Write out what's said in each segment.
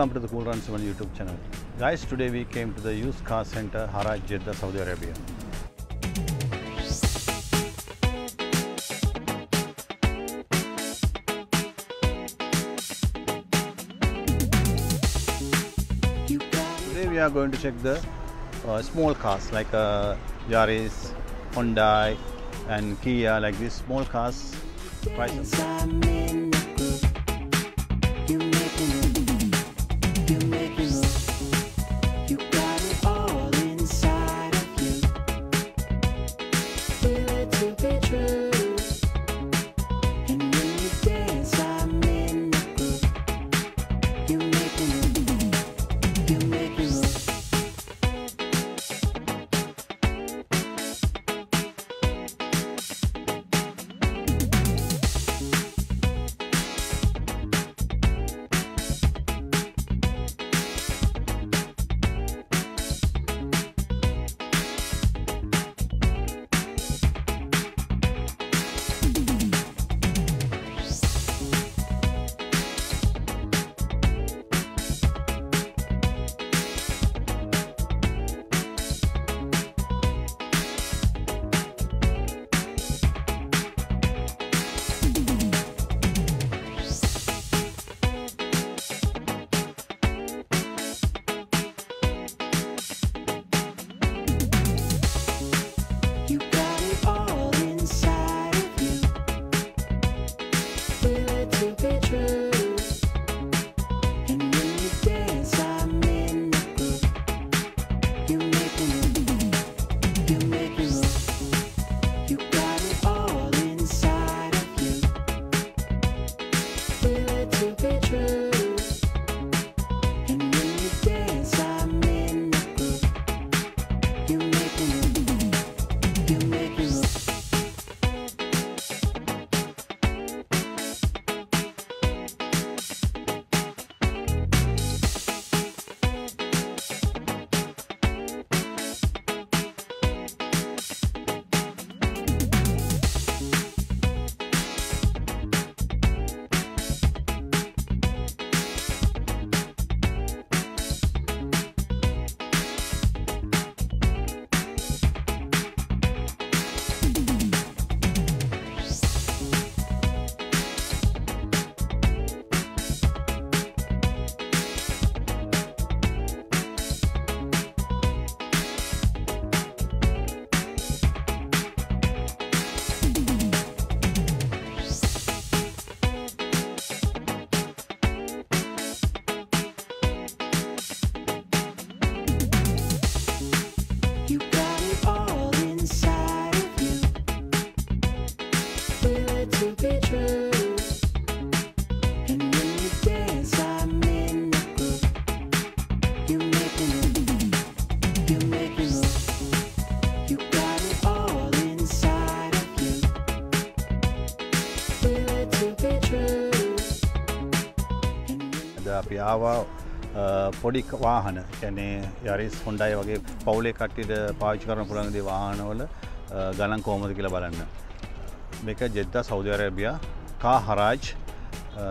Welcome to the Cool Run 7 YouTube channel. Guys, today we came to the used car center Haraj Jeddah, Saudi Arabia. Today we are going to check the uh, small cars like uh, Yaris, Hyundai and Kia like these small cars prices. When අද අපි ආවා අ, පොඩි ක- වාහන කැනේ යරිස් හොන්ඩයි වගේ පවුලේ කට්ටිට පාවිච්චි කරන පුළන්ගේ වාහනවල අ, ගණන් කෝමද කියලා බලන්න. මේක ජෙද්ද සෞධරබිය කා හරාජ්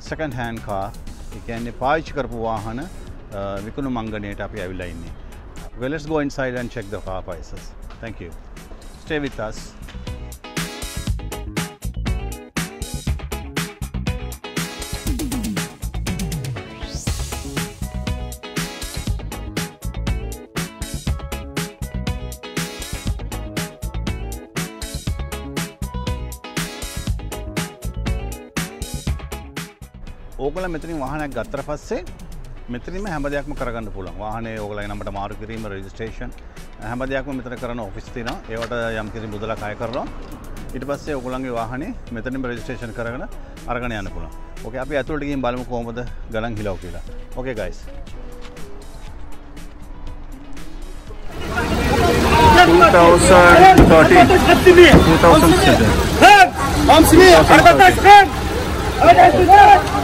සකන් හෑන් කා එකන්නේ පාවිච්චි කරපු වාහන අ, විකුණු මංගනයට අපි ඇවිල්ලා ඉන්නේ. Well, let's go inside and check the car prices. Thank you. Stay with us. ඕගල මෙතනින් වාහනයක් ගත්තර පස්සේ මෙතනම හැම දෙයක්ම කරගන්න පුළුවන්. වාහනේ ඕගලයි නමට මාරු කිරීම රජිස්ට්‍රේෂන් හැම දෙයක්ම මෙතන කරන ඔෆිස් තියෙනවා. ඒවට යම් කිසි මුදලක් අය කරනවා. ඊට පස්සේ ඕගොල්ලන්ගේ වාහනේ මෙතනින්ම රෙජිස්ට්‍රේෂන් කරගෙන අරගෙන යන්න පුළුවන්. ඕකේ අපි ඇතුළට ගිහින් බලමු කොහොමද ගණන් හිලව් කියලා. ඕකේ guys 2013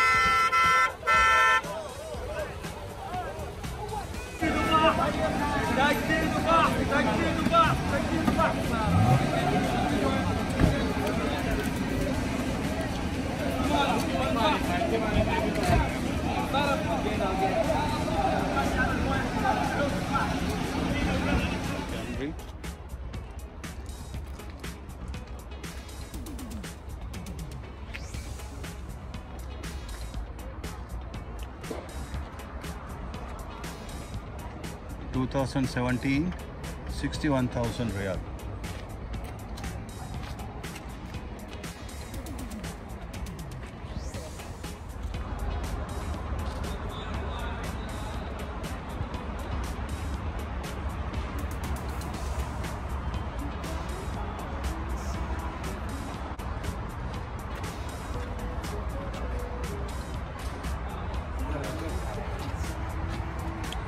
2017 61,000 riyal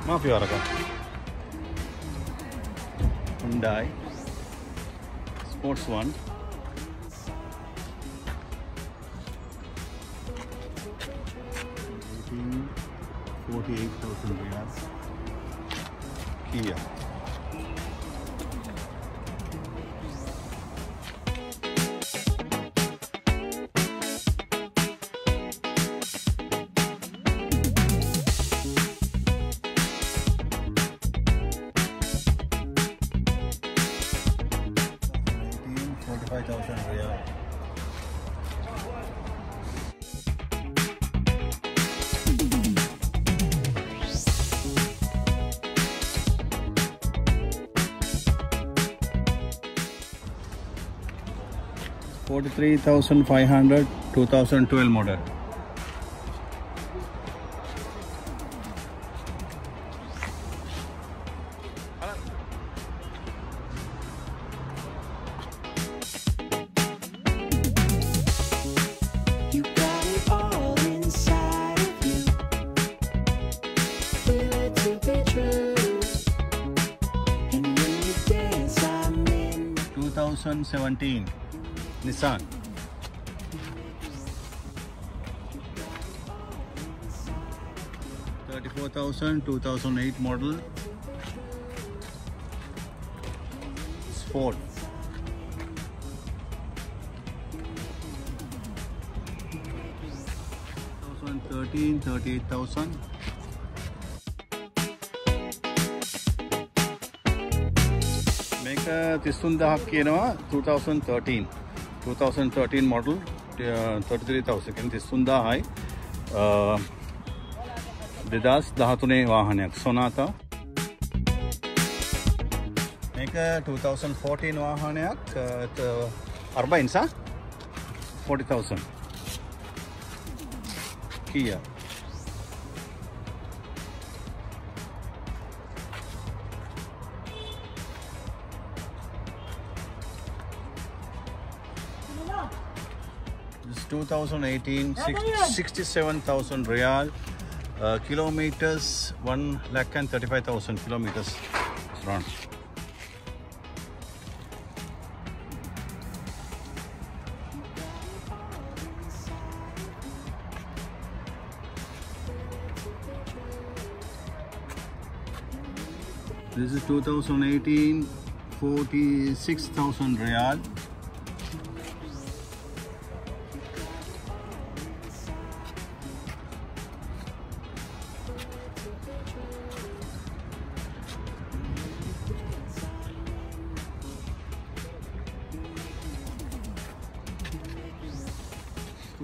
ما في ورقه this one. Forty-eight thousand riyals Kia. 3,500 2012 model. Nissan. Thirty-four thousand, two thousand eight model. Sport. Thousand thirteen, thirty-eight thousand. මේක තිස්සුන් දහක් කියනවා 2013 2013 මොඩල් uh, 33,000 තිස්සුන් දාහයි uh, දෙදස් දහතුනේ වාහනයක් සොනාතා. මේක 2014 වාහනයක් uh, අර්බයින්සා? 40,000 කිය. This is 2018, six- 67,000 real. Uh, kilometers, 1 lakh and 35,000 kilometers. Run. This is 2018, 46,000 real.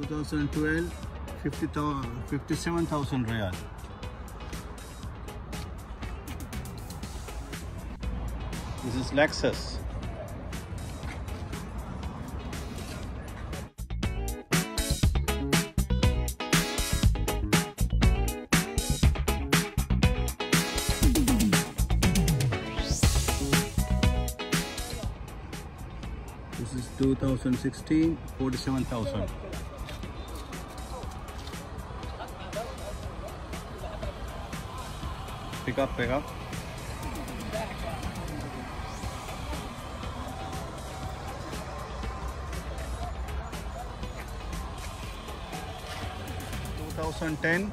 Two thousand twelve, fifty thousand, fifty-seven thousand real. This is Lexus. This is 2016, 47,000. Pick up, pick up. Two thousand ten,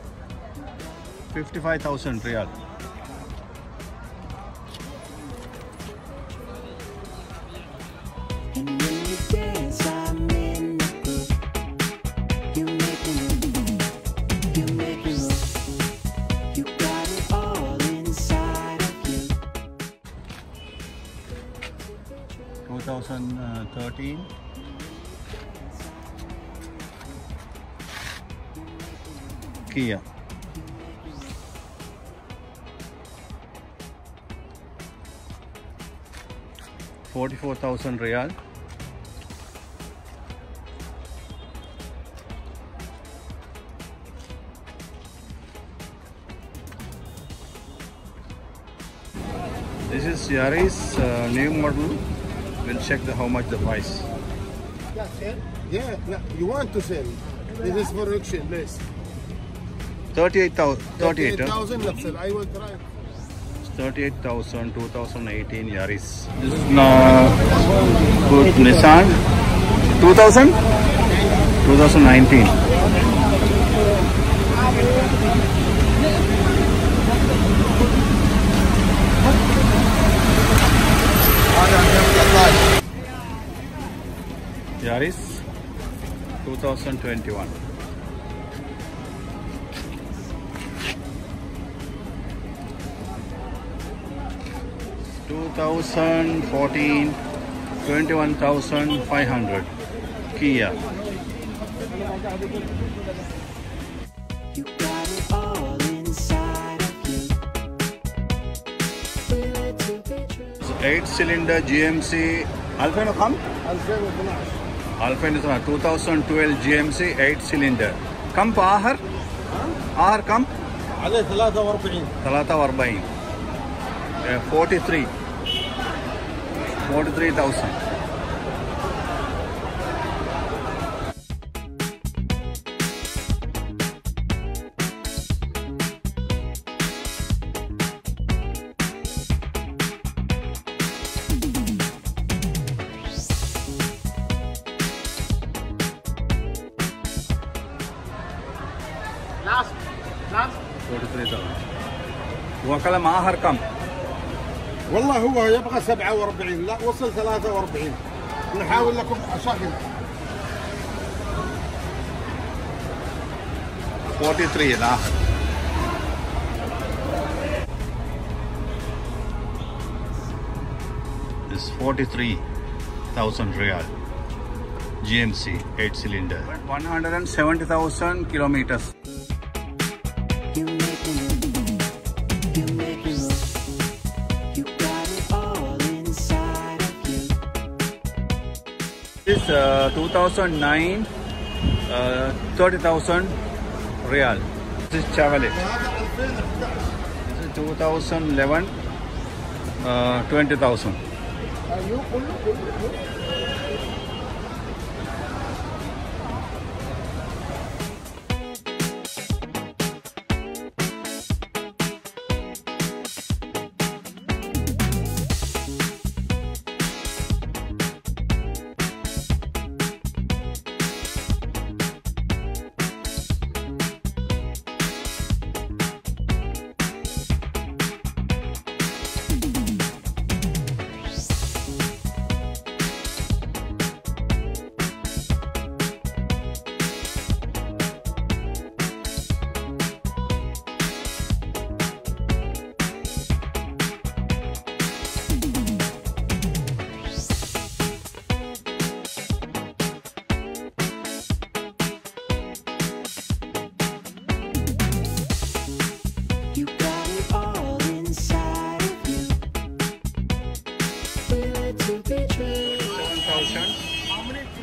fifty-five thousand real. Forty-four thousand real. This is Yaris uh, new model. We'll check the how much the price. Yeah? Yeah, no, you want to sell. This is for auction list. 38,000. 38,000, sir. I 2018 Yaris. This is now good Nissan 2000 2019. Yaris 2021. Two thousand fourteen, twenty-one thousand five hundred. Kia. You got it all inside of you. Feel it to be true. Eight cylinder GMC. Alpine come? 2012. Alpine is one. 2012 GMC 8 cylinder. كم في آخر؟ آخر كم؟ عليه 43 43 thousand. Last, last. 43,000. Wakala Maharkam. هو يبغى 47 لا وصل 43 نحاول لكم شغل 43 الآخر This is 43,000 real. GMC 8 cylinder. 170,000 kilometers. This uh, 2009 uh, 30,000 real. This is Chevrolet. This is 2011 uh, 20,000.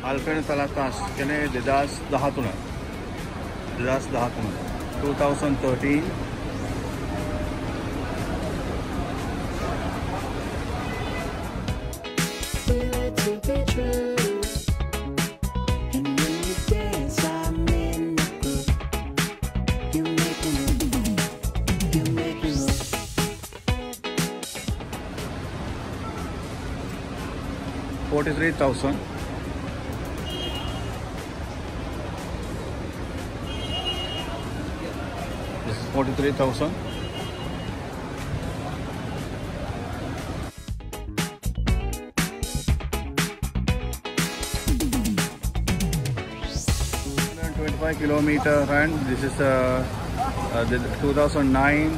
अल्फेंड तलातास यानी दिदास दहातुन दिदास दहातुन two thousand thirteen forty three thousand. 43,000 This is 43,000 125 kilometer and this is uh, uh, the 2009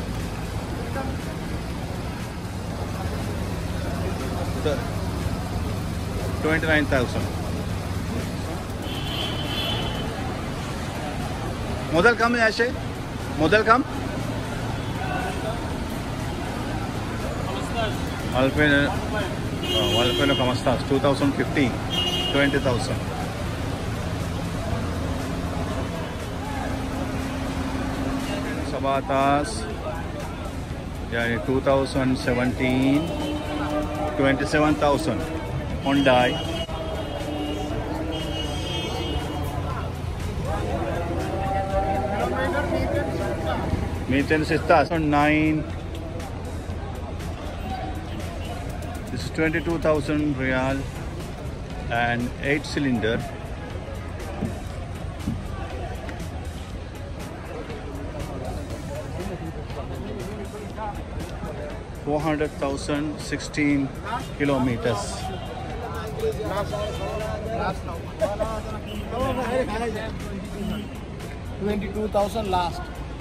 the 29,000. Model come, Ashe? Model come? Alpine, uh, Alpine Kamastas, 2015, 20,000. Sabatas, yeah, 2017, 27,000. Hyundai. Maintenance is 9. This is 22,000 real and 8 cylinder. Four hundred thousand sixteen kilometers. Twenty-two thousand last.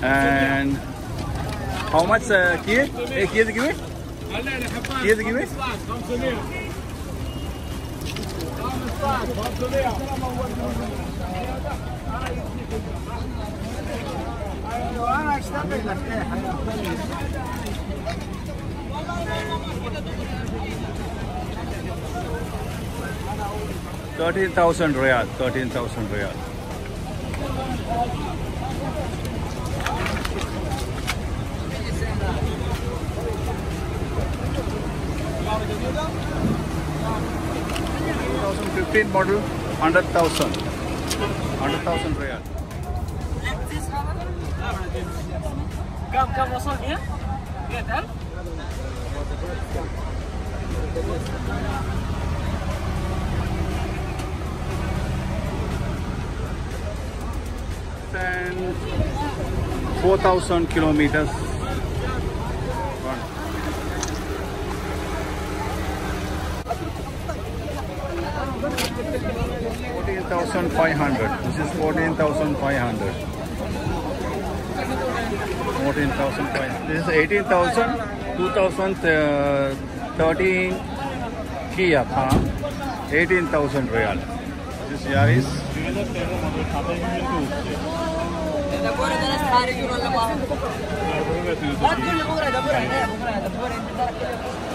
And how much uh, kia? Hey, kia the kiwi? Kia? Thirteen thousand riyal, thirteen thousand riyal. 2015 model, 100,000. 100,000 real. Come, come, Russell, here. Get her. And kilometers 14,500. This is 14,500. 14,500. This is 18,000. 2013 Kia Khan. 18,000 real. This Yaris. Thank.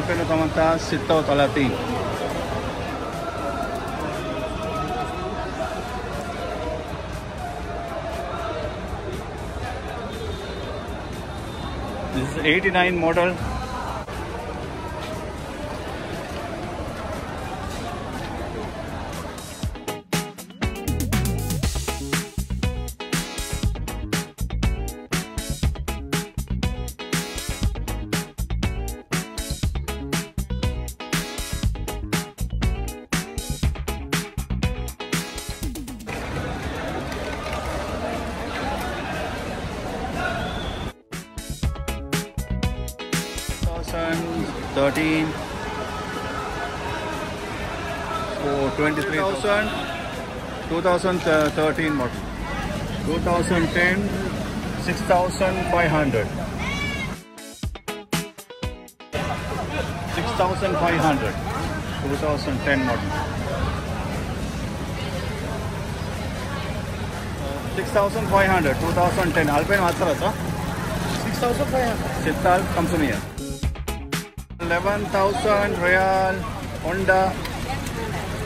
Alpino Tamanta 36. This is 89 model. 13 for 23000 2013 model, two thousand ten, six thousand five hundred. 6500 2010 model 6500 2010 alpine matra था 6500 comes from here 11,000 real Honda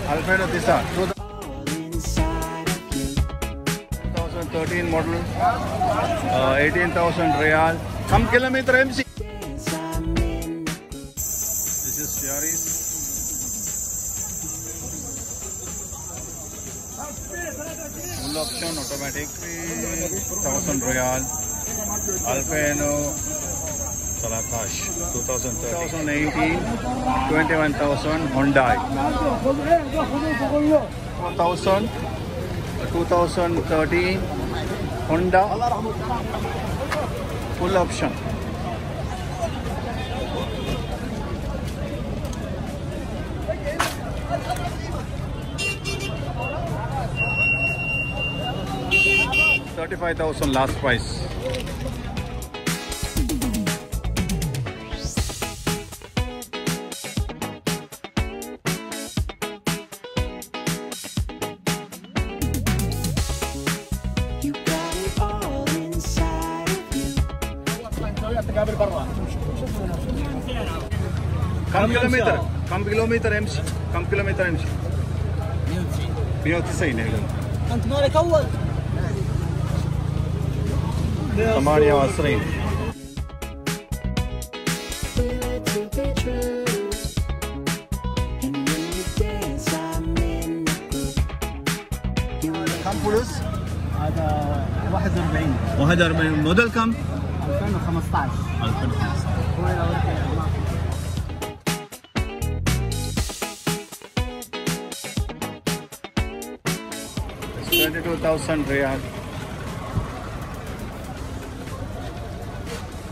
Alfredo Tisa 2013 model uh, 18,000 real Some kilometer MC This is Yaris Full option automatic 1000 real Alfeno Salatash 2013 2018 21000 Hyundai. 4000 2013 Honda. Full option. Thirty-five thousand last price. كيلومتر كم كيلومتر امشي كم كيلومتر امشي 190 190 انت مالك اول 28 كم فلوس؟ هذا 41 41 موديل كم؟ 2015 2015 22,000 real.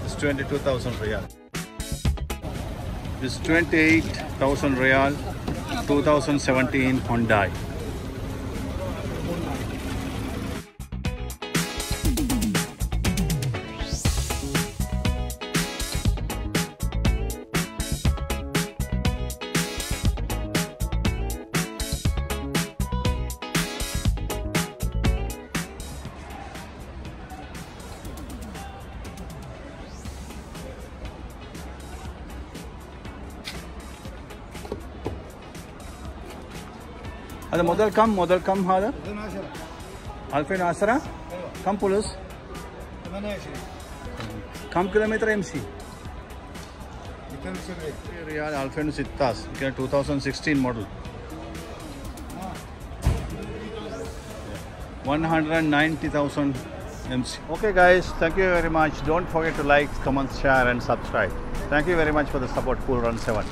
It's 22,000 real. This 28,000 real 2017 Hyundai. هذا موديل كم موديل كم هذا 2010 كم فلوس 28 كم كيلومتر يمشي 270 ريال 2016 كان 2016 model 190,000 MC. Okay guys, thank you very much. Don't forget to like, comment, share and subscribe. Thank you very much for the support Cool Run 7.